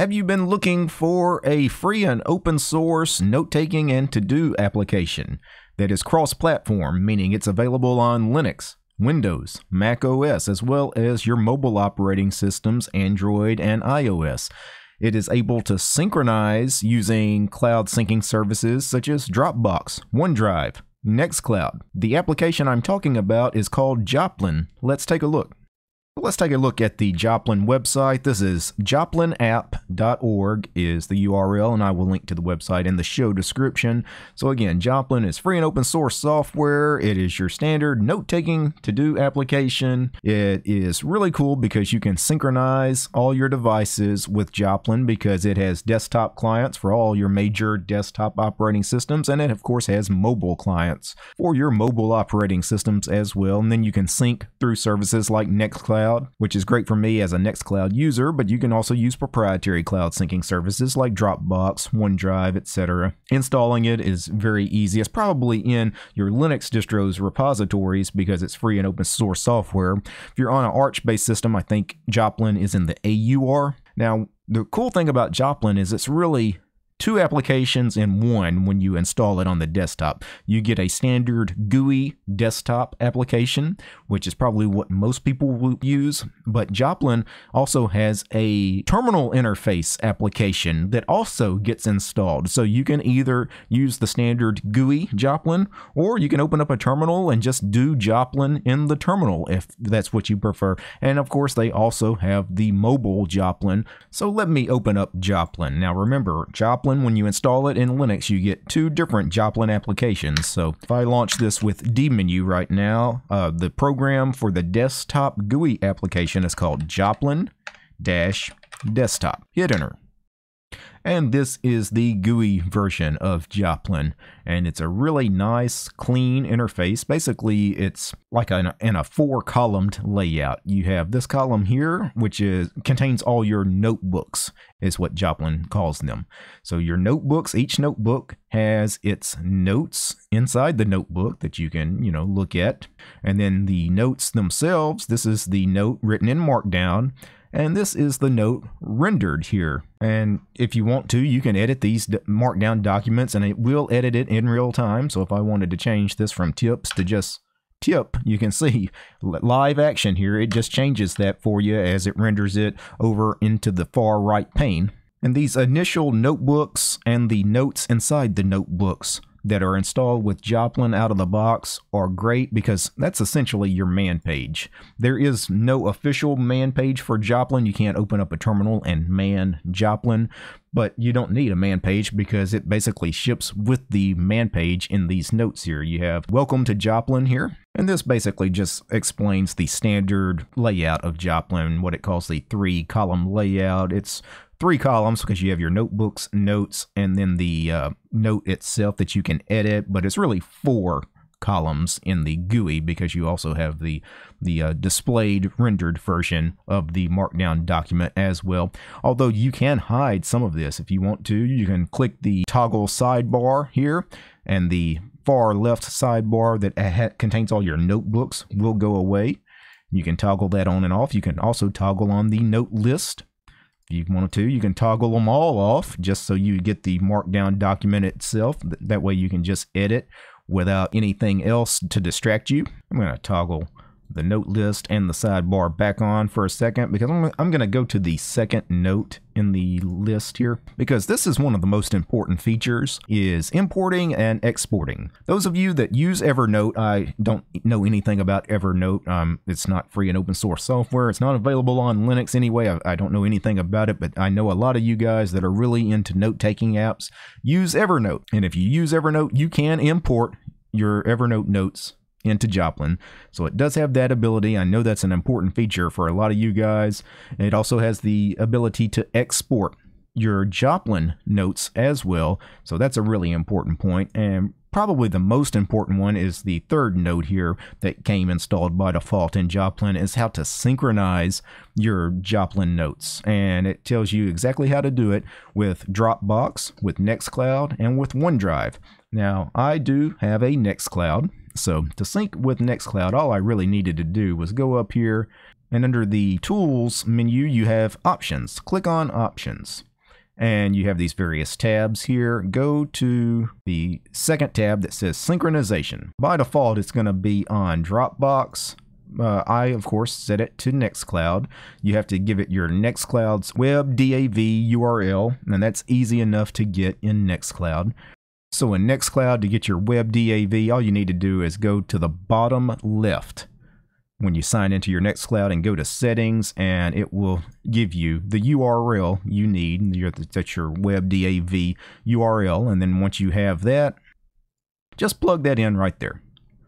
Have you been looking for a free and open source note taking and to do application that is cross platform, meaning it's available on Linux, Windows, Mac OS, as well as your mobile operating systems, Android and iOS? It is able to synchronize using cloud syncing services such as Dropbox, OneDrive, Nextcloud. The application I'm talking about is called Joplin. Let's take a look. Let's take a look at the Joplin website. This is joplinapp.org is the URL, and I will link to the website in the show description. So again, Joplin is free and open source software. It is your standard note-taking to-do application. It is really cool because you can synchronize all your devices with Joplin because it has desktop clients for all your major desktop operating systems, and it of course has mobile clients for your mobile operating systems as well. And then you can sync through services like Nextcloud Cloud, which is great for me as a Nextcloud user, but you can also use proprietary cloud syncing services like Dropbox, OneDrive, etc. Installing it is very easy. It's probably in your Linux distro's repositories because it's free and open source software. If you're on an Arch based system, I think Joplin is in the AUR. Now, the cool thing about Joplin is it's really two applications in one when you install it on the desktop. You get a standard GUI desktop application, which is probably what most people will use, but Joplin also has a terminal interface application that also gets installed. So you can either use the standard GUI Joplin, or you can open up a terminal and just do Joplin in the terminal if that's what you prefer. And of course, they also have the mobile Joplin. So let me open up Joplin. Now remember, Joplin Joplin, when you install it in Linux, you get two different Joplin applications. So if I launch this with dmenu right now, uh, the program for the desktop GUI application is called Joplin dash desktop. Hit enter. And this is the GUI version of Joplin. And it's a really nice, clean interface. Basically, it's like a, in a four columned layout. You have this column here, which is contains all your notebooks, is what Joplin calls them. So your notebooks, each notebook has its notes inside the notebook that you can, you know, look at. And then the notes themselves, this is the note written in Markdown and this is the note rendered here. And if you want to, you can edit these markdown documents and it will edit it in real time. So if I wanted to change this from tips to just tip, you can see live action here. It just changes that for you as it renders it over into the far right pane. And these initial notebooks and the notes inside the notebooks that are installed with Joplin out of the box are great because that's essentially your man page. There is no official man page for Joplin. You can't open up a terminal and man Joplin, but you don't need a man page because it basically ships with the man page in these notes here. You have welcome to Joplin here, and this basically just explains the standard layout of Joplin, what it calls the three column layout. It's three columns because you have your notebooks, notes, and then the uh, note itself that you can edit, but it's really four columns in the GUI because you also have the the uh, displayed rendered version of the markdown document as well. Although you can hide some of this if you want to. You can click the toggle sidebar here and the far left sidebar that contains all your notebooks will go away. You can toggle that on and off. You can also toggle on the note list you wanted to, you can toggle them all off just so you get the markdown document itself. That way you can just edit without anything else to distract you. I'm going to toggle the note list and the sidebar back on for a second because I'm, I'm going to go to the second note in the list here because this is one of the most important features is importing and exporting. Those of you that use Evernote, I don't know anything about Evernote. Um, it's not free and open source software. It's not available on Linux anyway. I, I don't know anything about it, but I know a lot of you guys that are really into note-taking apps use Evernote. And if you use Evernote, you can import your Evernote notes into Joplin. So it does have that ability. I know that's an important feature for a lot of you guys. And it also has the ability to export your Joplin notes as well. So that's a really important point. And probably the most important one is the third note here that came installed by default in Joplin is how to synchronize your Joplin notes. And it tells you exactly how to do it with Dropbox, with Nextcloud, and with OneDrive. Now, I do have a Nextcloud, so to sync with Nextcloud, all I really needed to do was go up here and under the Tools menu, you have Options. Click on Options. and you have these various tabs here. Go to the second tab that says synchronization. By default, it's going to be on Dropbox. Uh, I, of course, set it to Nextcloud. You have to give it your Nextcloud's web DAV URL, and that's easy enough to get in Nextcloud. So in Nextcloud, to get your web DAV, all you need to do is go to the bottom left when you sign into your Nextcloud and go to settings and it will give you the URL you need. That's your web DAV URL. And then once you have that, just plug that in right there.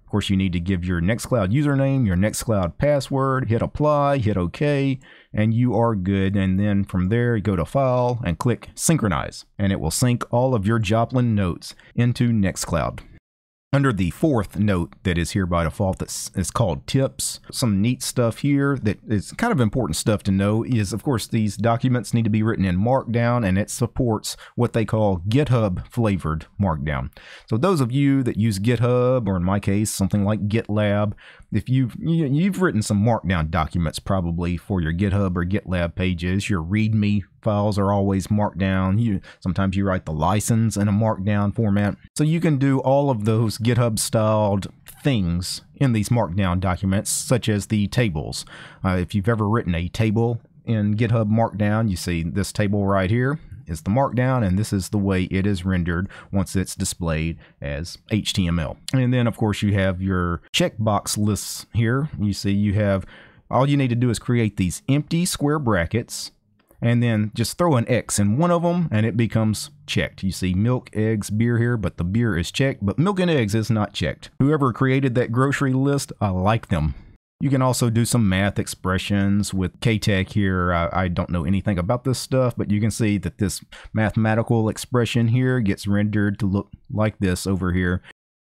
Of course, you need to give your Nextcloud username, your Nextcloud password, hit apply, hit OK, and you are good. And then from there, go to File and click Synchronize, and it will sync all of your Joplin notes into Nextcloud. Under the fourth note that is here by default, that's is called tips. Some neat stuff here that is kind of important stuff to know is, of course, these documents need to be written in Markdown, and it supports what they call GitHub flavored Markdown. So those of you that use GitHub, or in my case, something like GitLab, if you've you, have you have written some Markdown documents probably for your GitHub or GitLab pages, your README files are always marked down. You sometimes you write the license in a markdown format. So you can do all of those GitHub styled things in these markdown documents, such as the tables. Uh, if you've ever written a table in GitHub Markdown, you see this table right here is the markdown and this is the way it is rendered once it's displayed as HTML. And then of course you have your checkbox lists here. You see you have all you need to do is create these empty square brackets and then just throw an X in one of them and it becomes checked. You see milk, eggs, beer here, but the beer is checked, but milk and eggs is not checked. Whoever created that grocery list, I like them. You can also do some math expressions with KaTeX here. I, I, don't know anything about this stuff, but you can see that this mathematical expression here gets rendered to look like this over here.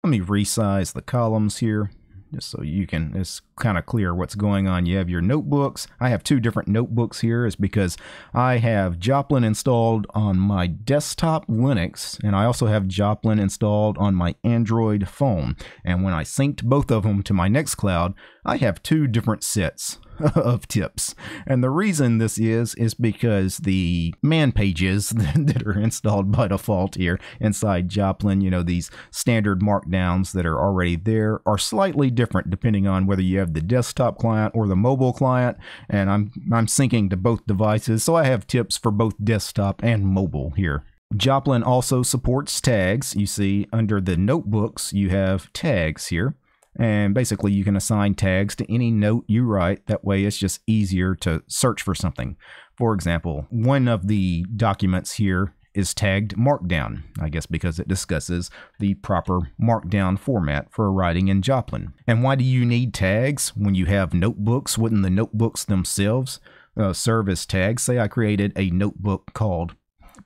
Let me resize the columns here just so you can it's kind of clear what's going on. You have your notebooks. I have two different notebooks here is because i have joplin installed on my desktop linux and i also have joplin installed on my android phone. And when i synced both of them to my nextcloud i have two different sets of tips. And the reason this is, is because the man pages that are installed by default here inside Joplin, you know, these standard markdowns that are already there are slightly different depending on whether you have the desktop client or the mobile client. And I'm, I'm syncing to both devices. So I have tips for both desktop and mobile here. Joplin also supports tags. You see under the notebooks, you have tags here. And basically, you can assign tags to any note you write. That way, it's just easier to search for something. For example, one of the documents here is tagged Markdown, I guess because it discusses the proper Markdown format for writing in Joplin. And why do you need tags when you have notebooks? Wouldn't the notebooks themselves uh, serve as tags? Say I created a notebook called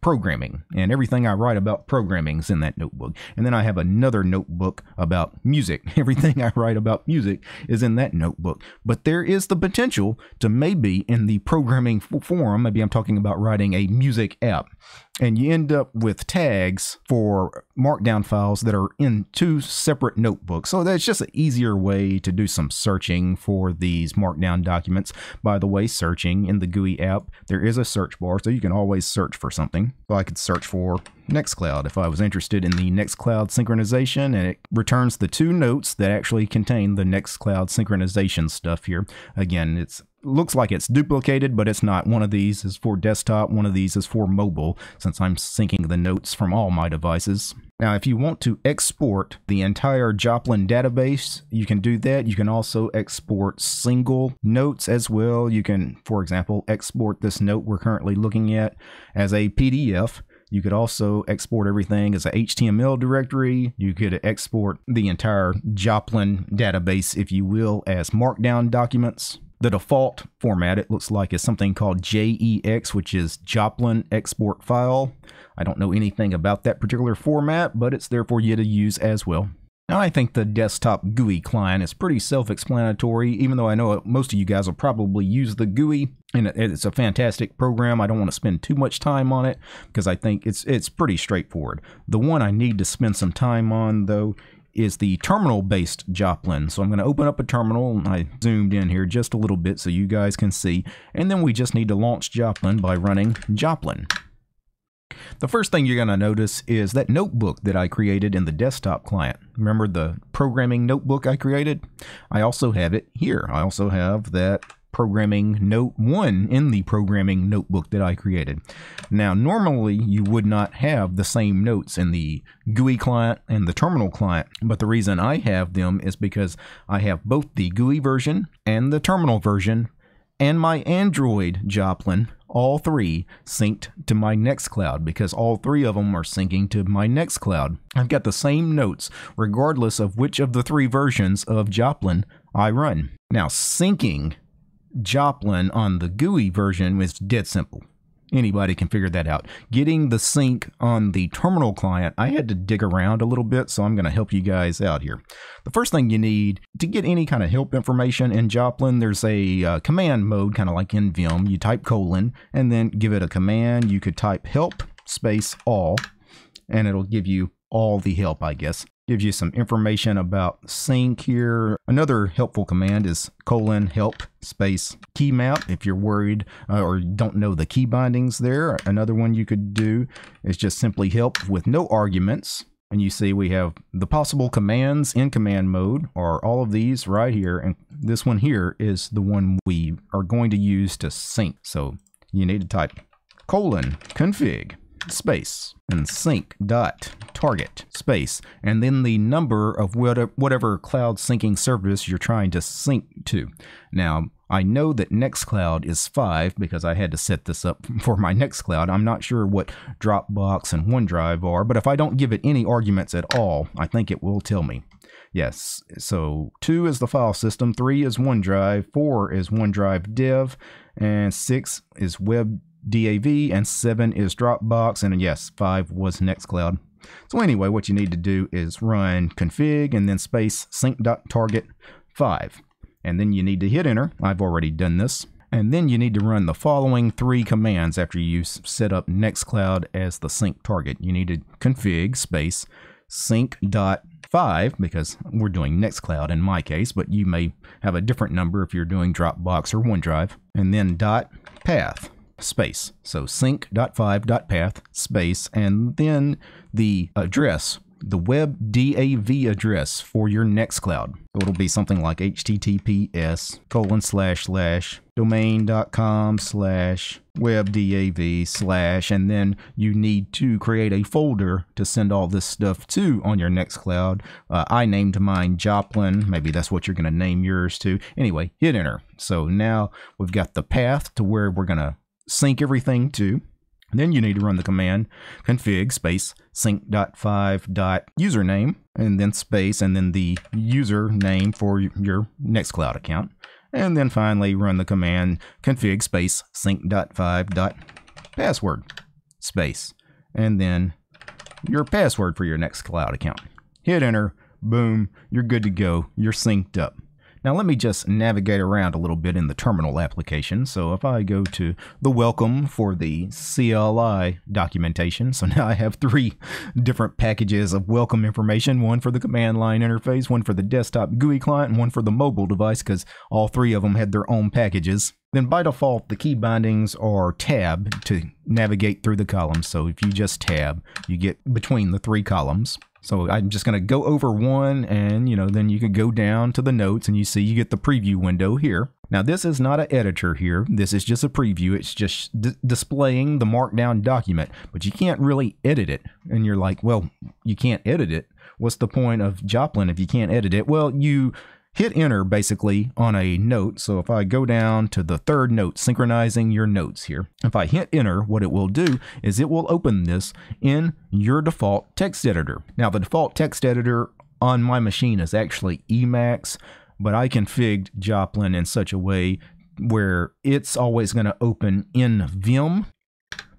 programming, and everything I write about programming is in that notebook. And then I have another notebook about music. Everything I write about music is in that notebook. But there is the potential to maybe in the programming form, maybe I'm talking about writing a music app and you end up with tags for markdown files that are in two separate notebooks. So that's just an easier way to do some searching for these markdown documents. By the way, searching in the GUI app, there is a search bar, so you can always search for something. So I could search for Nextcloud if I was interested in the Nextcloud synchronization, and it returns the two notes that actually contain the Nextcloud synchronization stuff here. Again, it looks like it's duplicated, but it's not. One of these is for desktop, one of these is for mobile, since I'm syncing the notes from all my devices. Now, if you want to export the entire Joplin database, you can do that. You can also export single notes as well. You can, for example, export this note we're currently looking at as a PDF. You could also export everything as a HTML directory. You could export the entire Joplin database, if you will, as markdown documents. The default format, it looks like, is something called JEX, which is Joplin Export File. I don't know anything about that particular format, but it's there for you to use as well. Now, I think the desktop GUI client is pretty self-explanatory, even though I know most of you guys will probably use the GUI, and it's a fantastic program. I don't want to spend too much time on it because I think it's it's pretty straightforward. The one I need to spend some time on, though, is the terminal-based Joplin. So I'm going to open up a terminal. And I zoomed in here just a little bit so you guys can see. And then we just need to launch Joplin by running Joplin. The first thing you're going to notice is that notebook that I created in the desktop client. Remember the programming notebook I created? I also have it here. I also have that programming note 1 in the programming notebook that I created. Now, normally you would not have the same notes in the GUI client and the terminal client, but the reason I have them is because I have both the GUI version and the terminal version and my Android Joplin, all three synced to my Nextcloud because all three of them are syncing to my Nextcloud. I've got the same notes regardless of which of the three versions of Joplin I run. Now, syncing Joplin on the GUI version is dead simple. Anybody can figure that out. Getting the sync on the terminal client, I had to dig around a little bit, so I'm going to help you guys out here. The first thing you need to get any kind of help information in Joplin, there's a uh, command mode, kind of like in Vim. You type colon and then give it a command. You could type help space all, and it'll give you all the help, I guess gives you some information about sync here. Another helpful command is colon help space key map if you're worried uh, or don't know the key bindings there. Another one you could do is just simply help with no arguments. And you see we have the possible commands in command mode are all of these right here. And this one here is the one we are going to use to sync. So you need to type colon config space and sync dot target space and then the number of whatever cloud syncing service you're trying to sync to. Now, I know that Nextcloud is 5 because I had to set this up for my Nextcloud. I'm not sure what Dropbox and OneDrive are, but if I don't give it any arguments at all, I think it will tell me. Yes, so 2 is the file system, 3 is OneDrive, 4 is OneDrive Dev, and 6 is Web DAV, and 7 is Dropbox, and yes, 5 was Nextcloud. So anyway, what you need to do is run config and then space sync.target 5. And then you need to hit enter. I've already done this. And then you need to run the following three commands after you set up Nextcloud as the sync target. You need to config space sync.5 because we're doing Nextcloud in my case, but you may have a different number if you're doing Dropbox or OneDrive. And then dot path space. So sync.5.path space, and then the address, the web DAV address for your Nextcloud. It'll be something like https colon slash slash domain.com slash webdav slash. And then you need to create a folder to send all this stuff to on your nextcloud uh, i named mine joplin. Maybe that's what you're going to name yours to. Anyway hit enter. So now we've got the path to where we're going to sync everything to. Then you need to run the command config space sync dot five dot username and then space and then the username for your Nextcloud account. And then finally run the command config space sync dot five dot password space and then your password for your Nextcloud account. Hit enter, boom, you're good to go. You're synced up. Now let me just navigate around a little bit in the terminal application. So if I go to the welcome for the CLI documentation, so now I have three different packages of welcome information, one for the command line interface, one for the desktop GUI client, and one for the mobile device because all three of them had their own packages. Then by default, the key bindings are tab to navigate through the columns. So if you just tab, you get between the three columns. So I'm just going to go over one and, you know, then you can go down to the notes and you see you get the preview window here. Now this is not an editor here. This is just a preview. It's just displaying the markdown document, but you can't really edit it. And you're like, well, you can't edit it. What's the point of Joplin if you can't edit it? Well, you hit enter basically on a note. So if I go down to the third note, synchronizing your notes here, if I hit enter, what it will do is it will open this in your default text editor. Now the default text editor on my machine is actually Emacs, but I configured Joplin in such a way where it's always going to open in Vim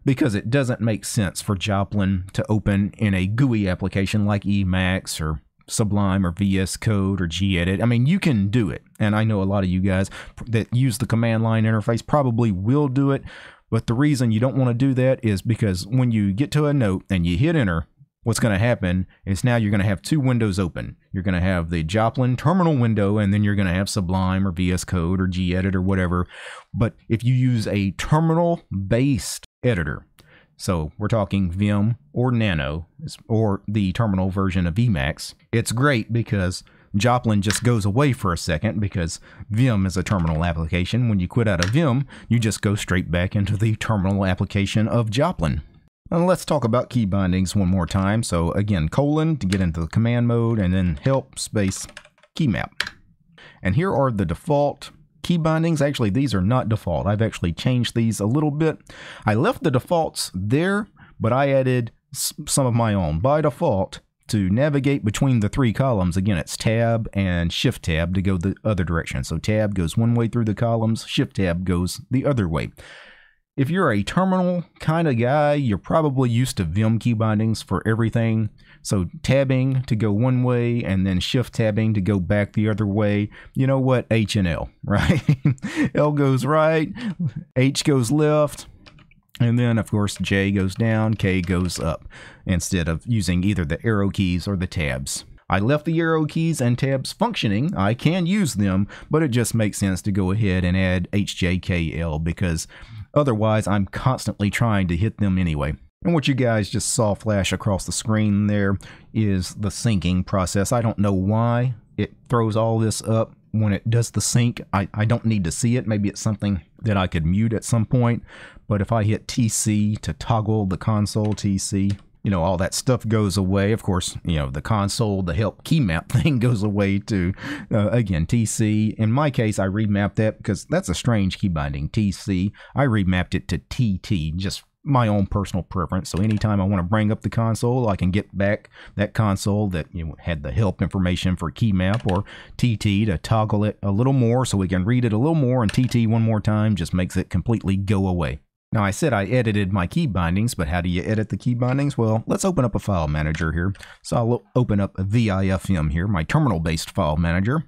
because it doesn't make sense for Joplin to open in a GUI application like Emacs or Sublime or VS Code or gedit. I mean, you can do it. And I know a lot of you guys that use the command line interface probably will do it. But the reason you don't want to do that is because when you get to a note and you hit enter, what's going to happen is now you're going to have two windows open. You're going to have the Joplin terminal window, and then you're going to have Sublime or VS Code or gedit or whatever. But if you use a terminal based editor, So we're talking Vim or Nano or the terminal version of Emacs. It's great because Joplin just goes away for a second because Vim is a terminal application. When you quit out of Vim, you just go straight back into the terminal application of Joplin. Let's talk about key bindings one more time. So again, colon to get into the command mode and then help space key map. And here are the default key bindings. Actually, these are not default. I've actually changed these a little bit. I left the defaults there, but I added some of my own. By default, to navigate between the three columns, again, it's tab and shift tab to go the other direction. So tab goes one way through the columns, shift tab goes the other way. If you're a terminal kind of guy, you're probably used to Vim key bindings for everything. So tabbing to go one way and then shift tabbing to go back the other way. You know what? H and L, right? L goes right, H goes left, and then, of course, J goes down, K goes up, instead of using either the arrow keys or the tabs. I left the arrow keys and tabs functioning. I can use them, but it just makes sense to go ahead and add HJKL because otherwise I'm constantly trying to hit them anyway. And what you guys just saw flash across the screen there is the syncing process. I don't know why it throws all this up when it does the sync. I, I don't need to see it. Maybe it's something that I could mute at some point. But if I hit TC to toggle the console TC, you know, all that stuff goes away. Of course, you know, the console, the help key map thing goes away too. Uh, again, TC. In my case, I remapped that because that's a strange key binding. TC. I remapped it to TT just my own personal preference. So anytime I want to bring up the console, I can get back that console that you know, had the help information for key map or TT to toggle it a little more so we can read it a little more and TT one more time just makes it completely go away. Now I said I edited my key bindings, but how do you edit the key bindings? Well, let's open up a file manager here. So I'll open up a VIFM here, my terminal-based file manager.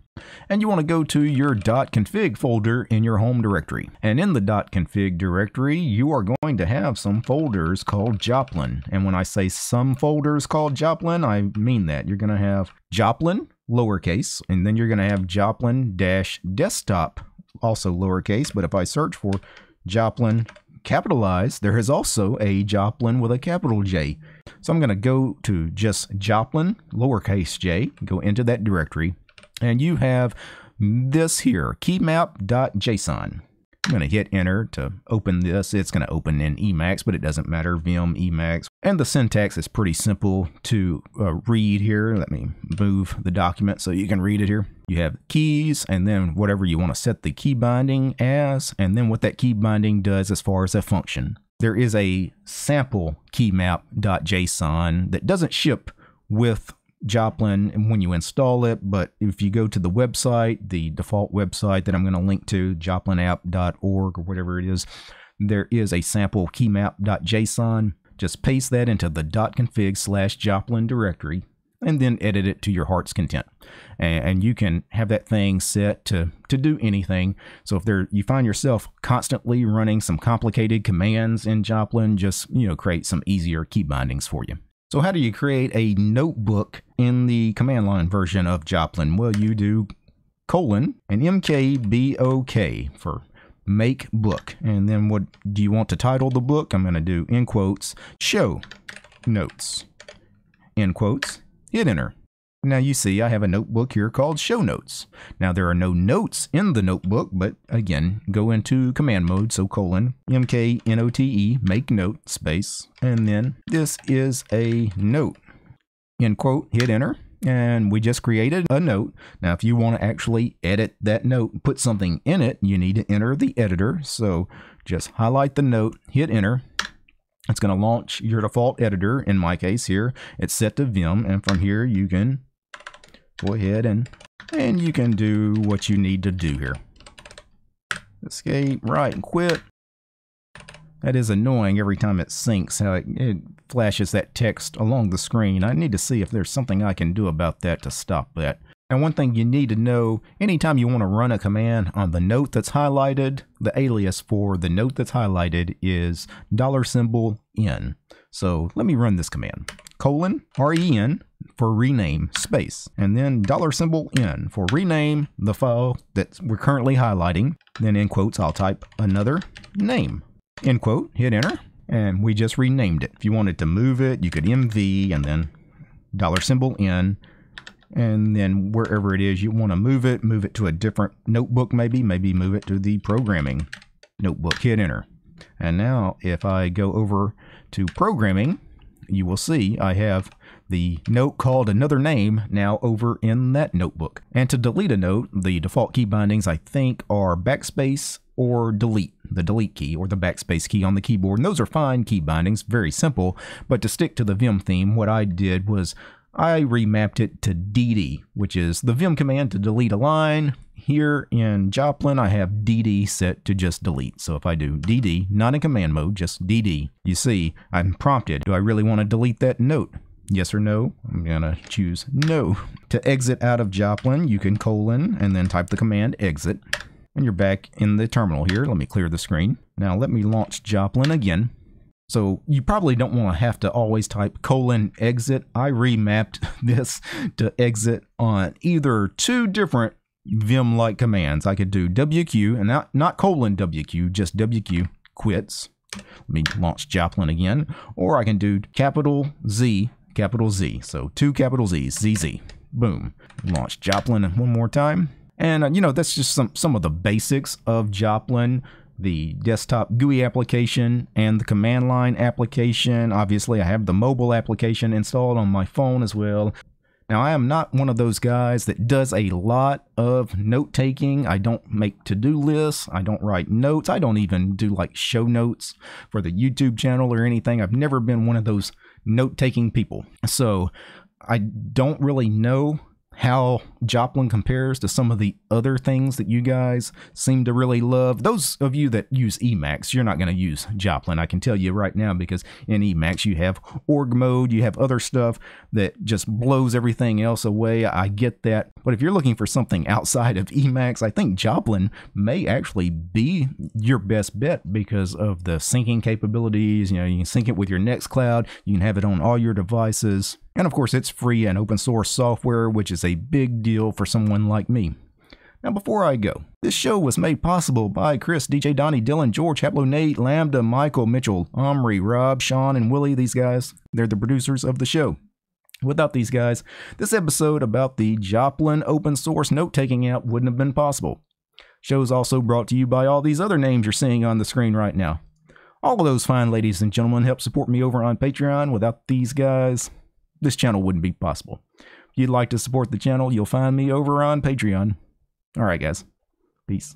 And you want to go to your .config folder in your home directory. And in the .config directory, you are going to have some folders called Joplin. And when I say some folders called Joplin, I mean that. You're going to have Joplin, lowercase, and then you're going to have Joplin-desktop, also lowercase. But if I search for Joplin capitalized, there is also a Joplin with a capital J. So I'm going to go to just Joplin, lowercase j, go into that directory, and you have this here, keymap.json. I'm going to hit enter to open this. It's going to open in Emacs, but it doesn't matter, Vim, Emacs. And the syntax is pretty simple to uh, read here. Let me move the document so you can read it here. You have keys and then whatever you want to set the key binding as, and then what that key binding does as far as a function. There is a sample keymap.json that doesn't ship with Joplin when you install it, but if you go to the website, the default website that I'm going to link to, joplinapp.org or whatever it is, there is a sample keymap.json. Just paste that into the .config slash Joplin directory and then edit it to your heart's content. And, you can have that thing set to, to do anything. So if there you find yourself constantly running some complicated commands in Joplin, just you know create some easier key bindings for you. So how do you create a notebook in the command line version of Joplin? Well, you do colon and mkbook for make book. And then what do you want to title the book? I'm going to do in quotes, show notes, in quotes, hit enter. Now you see I have a notebook here called show notes. Now there are no notes in the notebook, but again, go into command mode, so colon, M-K-N-O-T-E, make note, space, and then this is a note. End quote, hit enter, and we just created a note. Now if you want to actually edit that note, put something in it, you need to enter the editor. So just highlight the note, hit enter, it's going to launch your default editor. In my case here, it's set to Vim. And from here, you can go ahead and, and you can do what you need to do here. Escape, right, and quit. That is annoying every time it syncs, how it, it, flashes that text along the screen. I need to see if there's something I can do about that to stop that. And one thing you need to know, anytime you want to run a command on the note that's highlighted, the alias for the note that's highlighted is dollar symbol $n. So let me run this command. Colon, R-E-N, for rename space and then dollar symbol n for rename the file that we're currently highlighting. Then in quotes, I'll type another name. End quote, hit enter. and we just renamed it. If you wanted to move it, you could MV and then dollar symbol N and then wherever it is you want to move it, move it to a different notebook maybe, maybe move it to the programming notebook, hit enter. And now if I go over to programming, you will see I have the note called another name now over in that notebook. And to delete a note, the default key bindings I think are backspace or delete, the delete key or the backspace key on the keyboard. And those are fine key bindings, very simple. But to stick to the Vim theme, what I did was I remapped it to DD, which is the Vim command to delete a line. Here in Joplin, I have DD set to just delete. So if I do DD, not in command mode, just DD, you see I'm prompted. Do I really want to delete that note? Yes or no? I'm going to choose no. To exit out of Joplin, you can colon and then type the command exit. And you're back in the terminal here. Let me clear the screen. Now let me launch Joplin again. So you probably don't want to have to always type colon exit. I remapped this to exit on either two different Vim-like commands. I could do WQ and not, not colon WQ, just WQ quits. Let me launch Joplin again. Or I can do capital Z, capital Z. So two capital Z's, ZZ. Boom. Launch Joplin one more time. And, uh, you know, that's just some, some of the basics of Joplin the desktop GUI application and the command line application. Obviously, I have the mobile application installed on my phone as well. Now, I am not one of those guys that does a lot of note taking. I don't make to do lists. I don't write notes. I don't even do like show notes for the YouTube channel or anything. I've never been one of those note taking people. So I don't really know how Joplin compares to some of the other things that you guys seem to really love. Those of you that use Emacs, you're not going to use Joplin. I can tell you right now because in Emacs you have org mode, you have other stuff that just blows everything else away. I get that. But if you're looking for something outside of Emacs, I think Joplin may actually be your best bet because of the syncing capabilities. You know, you can sync it with your Nextcloud, you can have it on all your devices. And of course, it's free and open source software, which is a big deal for someone like me. Now, before I go, this show was made possible by Chris, DJ Donnie, Dylan, George, Haplo, Nate, Lambda, Michael, Mitchell, Omri, Rob, Sean, and Willie. These guys, they're the producers of the show. Without these guys, this episode about the Joplin open source note taking app wouldn't have been possible. Show's also brought to you by all these other names you're seeing on the screen right now. All of those fine ladies and gentlemen help support me over on Patreon. Without these guys, this channel wouldn't be possible. If you'd like to support the channel, you'll find me over on Patreon. All right, guys. Peace.